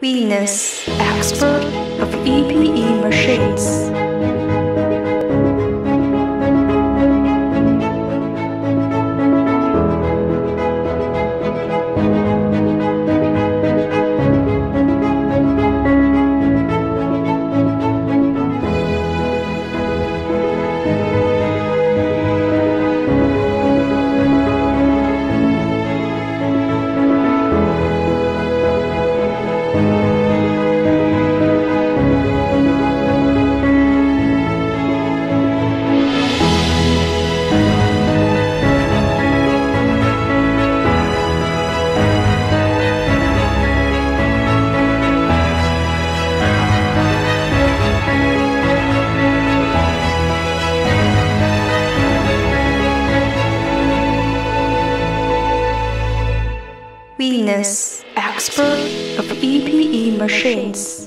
Venus, expert of EPE machines. Venus, expert of EPE machines.